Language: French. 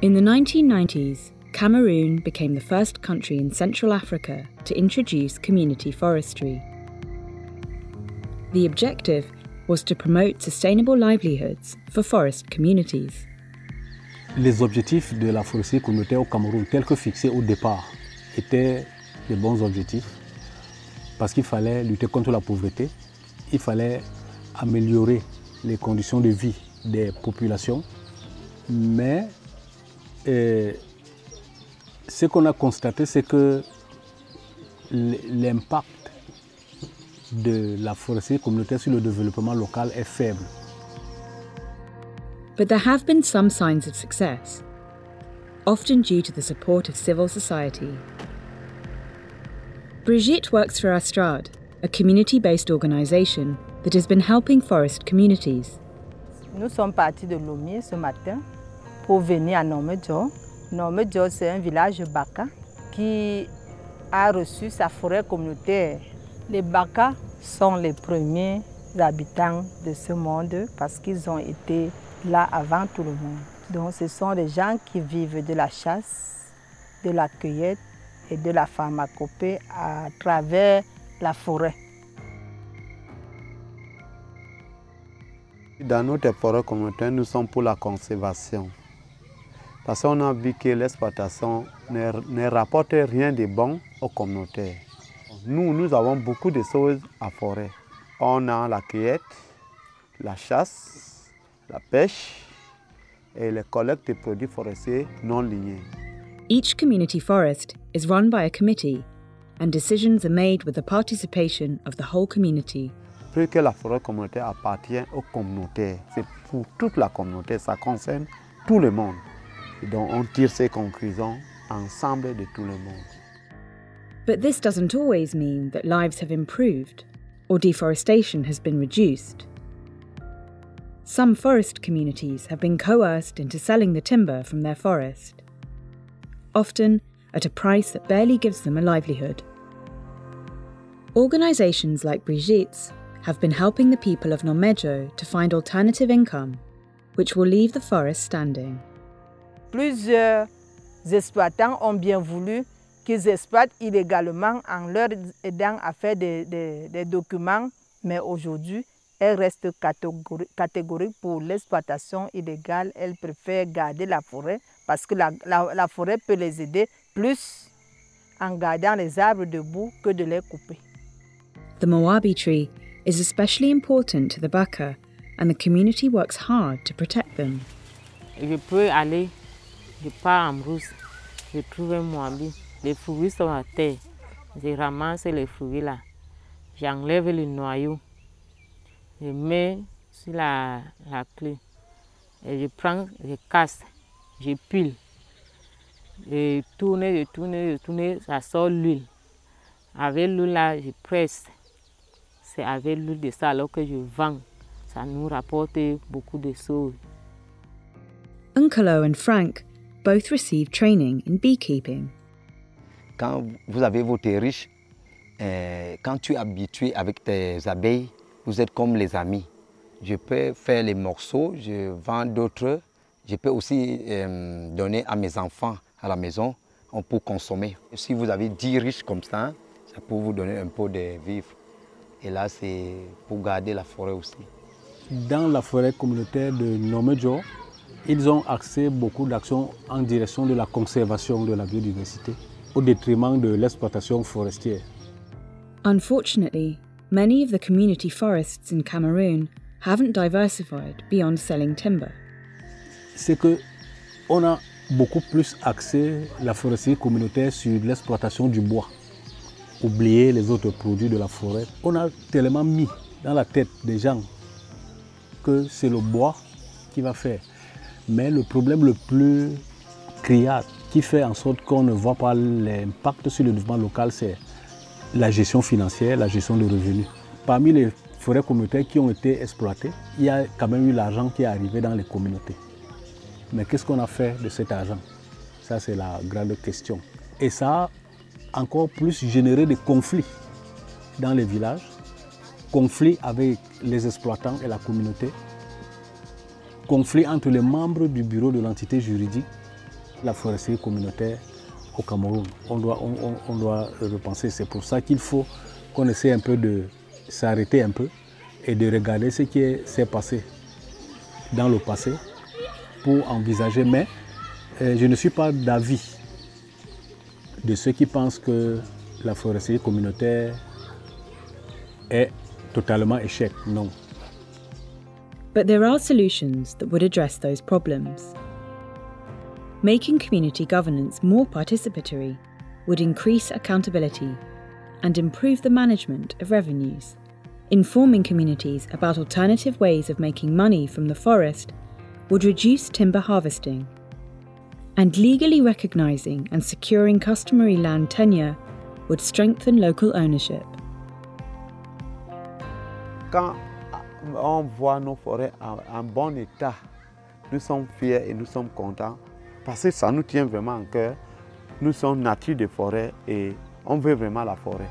In the 1990s, Cameroon became the first country in Central Africa to introduce community forestry. The objective was to promote sustainable livelihoods for forest communities. Les objectifs de la foresterie communautaire au Cameroun, tels que fixés au départ, étaient des bons objectifs parce qu'il fallait lutter contre la pauvreté, il fallait améliorer les conditions de vie des populations, mais euh, ce qu'on a constaté, c'est que l'impact de la foresterie communautaire sur le développement local est faible. But there have been some signs of success, often due to the support of civil society. Brigitte works for Astrad, a community based organisation that has been helping forest communities. Nous sommes partis de Lomé ce matin pour venir à Nomedjo. Nomedjo, c'est un village Baka qui a reçu sa forêt communautaire. Les Baka sont les premiers habitants de ce monde parce qu'ils ont été là avant tout le monde. Donc ce sont des gens qui vivent de la chasse, de la cueillette et de la pharmacopée à travers la forêt. Dans notre forêt communautaire, nous sommes pour la conservation. Parce qu'on a vu que l'exploitation ne, ne, rapporte rien de bon aux communautés. Nous, nous avons beaucoup de choses à forêt. On a la cueillette, la chasse, la pêche et les collectes de produits forestiers non liés. Each community forest is run by a committee and decisions are made with the participation of the whole community. Plus que la forêt communautaire appartient aux communautés, c'est pour toute la communauté, ça concerne tout le monde. On tire conclusions ensemble de tout le monde. But this doesn't always mean that lives have improved or deforestation has been reduced. Some forest communities have been coerced into selling the timber from their forest, often at a price that barely gives them a livelihood. Organisations like Brigitte's have been helping the people of Normejo to find alternative income, which will leave the forest standing. Plusieurs exploitants ont bien voulu qu'ils exploitent illégalement en leur aidant à faire des, des, des documents, mais aujourd'hui, elles restent catégoriques pour l'exploitation illégale. Elles préfèrent garder la forêt parce que la, la, la, forêt peut les aider plus en gardant les arbres debout que de les couper. The Moabi tree is especially important to the Baka, and the community works hard to protect them. Je peux aller, je pars en brousse, je trouve un Moabi. Les fruits sont à terre. Je ramasse les fruits là. J'enlève le noyau. Je mets sur la, la clé. Et je prends, je casse, je pile. Je tourne, je tourne, je tourne, ça sort l'huile. Avec l'huile là, je presse. C'est avec l'huile de ça alors que je vends. Ça nous rapporte beaucoup de choses. Unkalo and Frank both received training in beekeeping. Quand vous avez votre riche, euh, quand tu es habitué avec tes abeilles, vous êtes comme les amis. Je peux faire les morceaux, je vends d'autres. Je peux aussi euh, donner à mes enfants à la maison on peut consommer. Si vous avez 10 riches comme ça, ça peut vous donner un peu de vivre. Et là, c'est pour garder la forêt aussi. Dans la forêt communautaire de Nomejo, ils ont axé beaucoup d'actions en direction de la conservation de la biodiversité au détriment de l'exploitation forestière. Unfortunately, many of the community forests in Cameroon haven't diversified beyond selling timber. C'est que on a beaucoup plus axé la foresterie communautaire sur l'exploitation du bois. Oublier les autres produits de la forêt. On a tellement mis dans la tête des gens que c'est le bois qui va faire. Mais le problème le plus criard qui fait en sorte qu'on ne voit pas l'impact sur le développement local, c'est la gestion financière, la gestion de revenus. Parmi les forêts communautaires qui ont été exploitées, il y a quand même eu l'argent qui est arrivé dans les communautés. Mais qu'est-ce qu'on a fait de cet argent? Ça, c'est la grande question. Et ça a encore plus généré des conflits dans les villages, conflits avec les exploitants et la communauté, conflits entre les membres du bureau de l'entité juridique la foresterie communautaire au Cameroun. On doit, on, doit repenser. C'est pour ça qu'il faut qu'on essaie un peu de s'arrêter un peu et de regarder ce qui est- s'est passé dans le passé pour envisager. Mais euh, je ne suis pas d'avis de ceux qui pensent que la foresterie communautaire est totalement échec. Non. But there are solutions that would address those problems. Making community governance more participatory would increase accountability and improve the management of revenues. Informing communities about alternative ways of making money from the forest would reduce timber harvesting. And legally recognising and securing customary land tenure would strengthen local ownership. On voit nos forêts en, bon état, nous sommes fiers et nous sommes contents parce que ça nous tient vraiment en cœur. Nous sommes nature de forêt et on veut vraiment la forêt.